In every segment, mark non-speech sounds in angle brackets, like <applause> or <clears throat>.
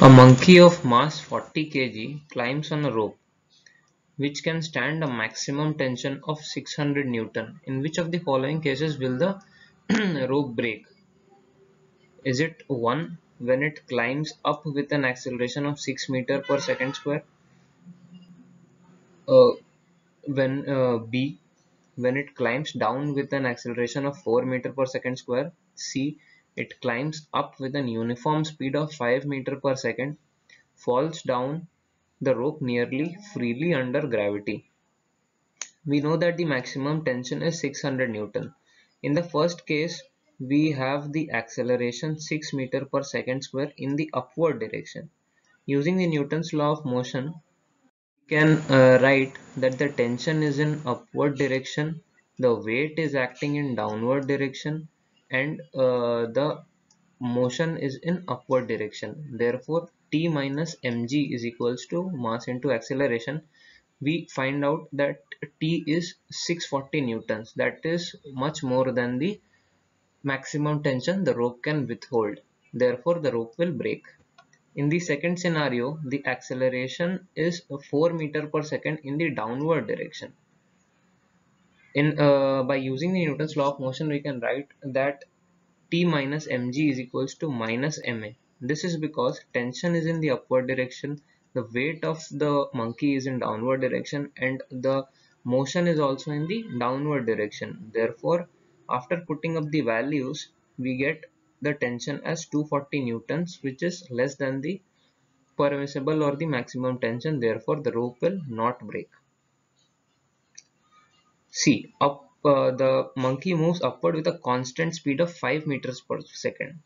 A monkey of mass 40 kg climbs on a rope which can stand a maximum tension of 600 Newton. In which of the following cases will the <clears throat> rope break? Is it 1 when it climbs up with an acceleration of 6 meter per second square? Uh, when uh, B when it climbs down with an acceleration of 4 meter per second square c it climbs up with an uniform speed of 5 meter per second falls down the rope nearly freely under gravity. We know that the maximum tension is 600 newton. In the first case we have the acceleration 6 meter per second square in the upward direction. Using the newton's law of motion we can uh, write that the tension is in upward direction the weight is acting in downward direction and uh, the motion is in upward direction. Therefore t minus mg is equals to mass into acceleration. We find out that t is 640 newtons. That is much more than the maximum tension the rope can withhold. Therefore the rope will break. In the second scenario, the acceleration is 4 meter per second in the downward direction. In uh, By using the Newton's law of motion, we can write that T minus mg is equals to minus ma. This is because tension is in the upward direction, the weight of the monkey is in downward direction and the motion is also in the downward direction. Therefore, after putting up the values, we get the tension as 240 newtons which is less than the permissible or the maximum tension therefore the rope will not break see up uh, the monkey moves upward with a constant speed of 5 meters per second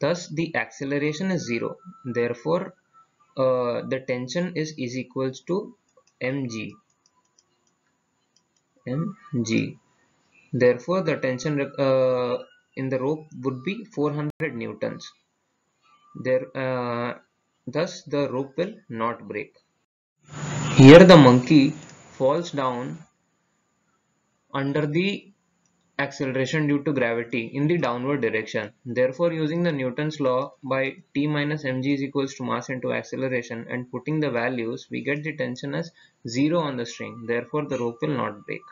thus the acceleration is zero therefore uh, the tension is is equals to mg mg therefore the tension uh, in the rope would be 400 newtons. There, uh, thus the rope will not break. Here the monkey falls down under the acceleration due to gravity in the downward direction. Therefore, using the Newton's law by T minus mg is equals to mass into acceleration and putting the values, we get the tension as 0 on the string. Therefore, the rope will not break.